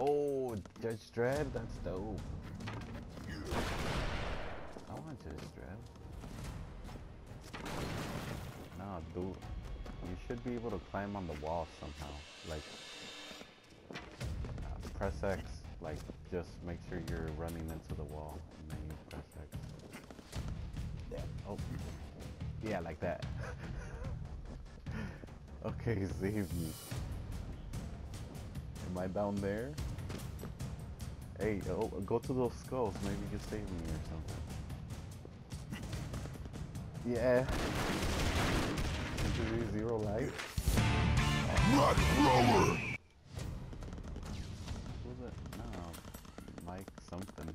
Oh, Judge Dredd, that's dope. I want Judge Dredd. Nah, dude. You should be able to climb on the wall somehow. Like, uh, press X. Like, just make sure you're running into the wall. And then you press X. Yeah. Oh. Yeah, like that. okay, save me. Am I down there? Hey, oh, go to those skulls. Maybe you can save me or something. Yeah. Interview zero life. Nightcrawler! Who's it? No, Mike something.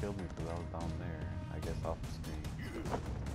killed me because I was down there. I guess off the screen.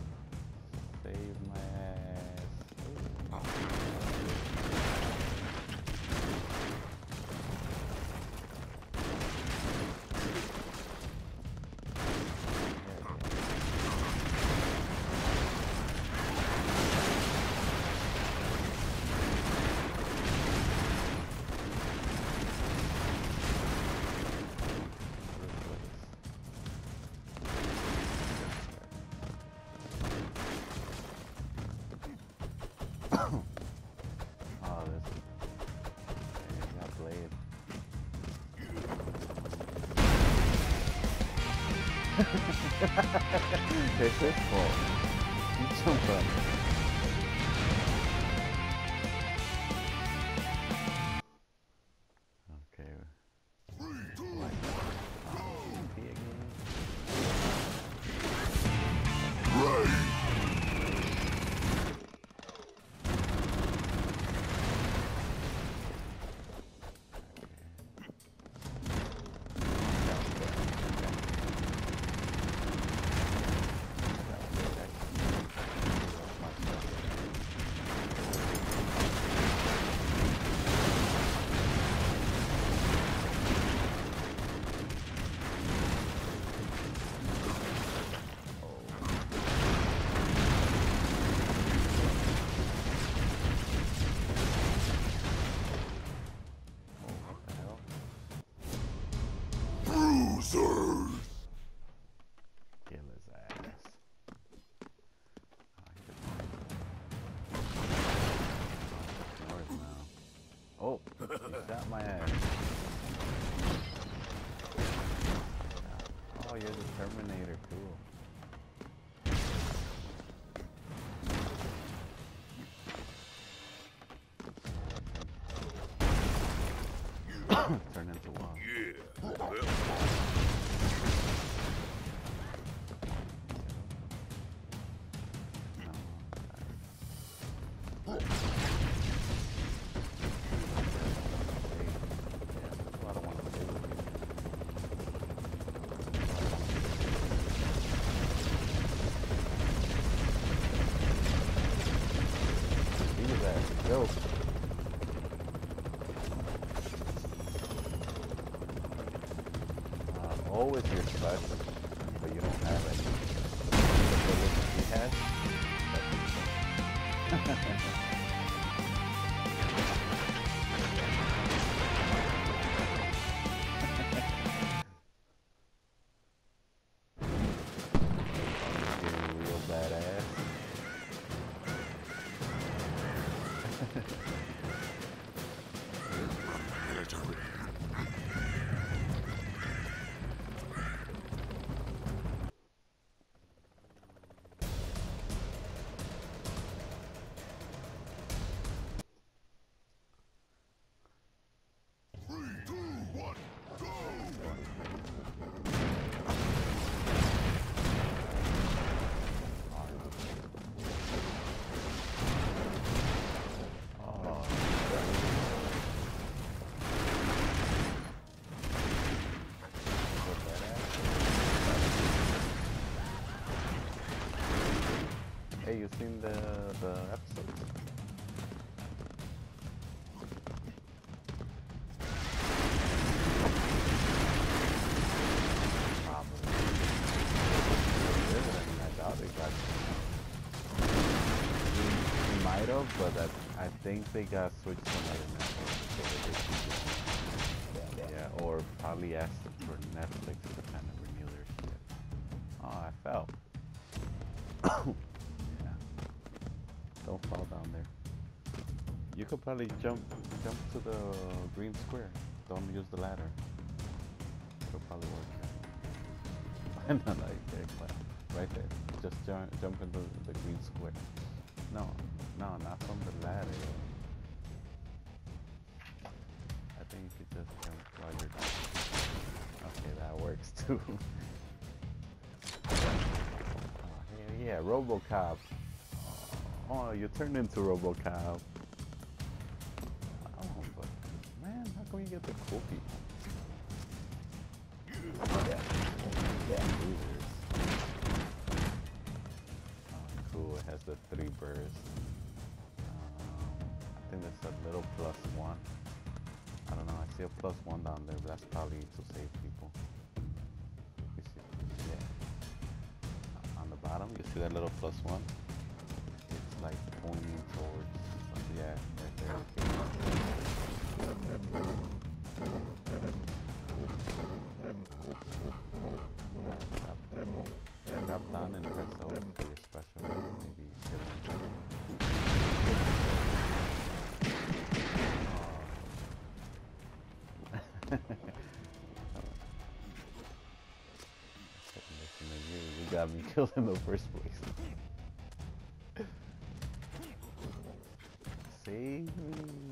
It's his fault. You jump Bruisers! Kill his ass. Oh, he just- North now. Oh, he shot my ass. Oh, you're the Terminator, cool. Turn into one. Yeah. Go. Uh, is your special, but you don't have it. Hey, you seen the the he might have, but I, I think they got switched to another network. So just- yeah, or probably asked for Netflix to kind of renew their shit. Oh, I fell. Don't fall down there. You could probably jump jump to the green square. Don't use the ladder. It'll probably work. no, no, okay, well, right there. Just jump jump into the green square. No, no, not from the ladder. I think you could just jump while you're down. Okay, that works too. Oh, yeah, yeah, RoboCop. Oh, you turned into RoboCop. Oh, but man, how come you get the cool people? Yeah. Oh, cool. It has the three bursts. Um, I think there's a little plus one. I don't know. I see a plus one down there, but that's probably to save people. You see, yeah. On the bottom, you see that little plus one? Like pointing towards, yeah, right there. Drop, drop down and press O for your special. Maybe kill him. You got me killed in the first place. Save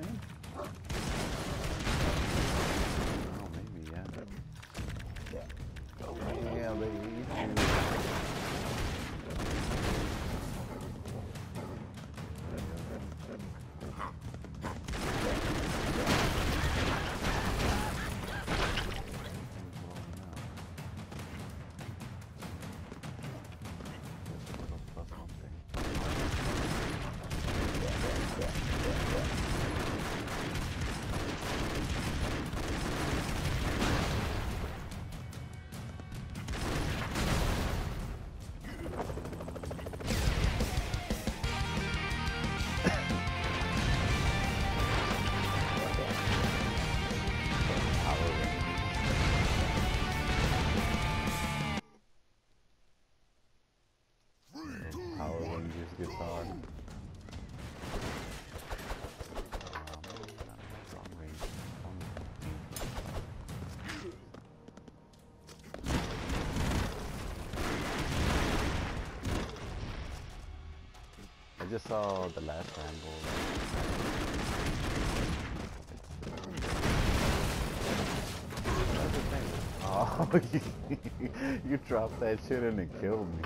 That's just saw the last Rambo. That's the thing. Oh, you dropped that shit and it killed me.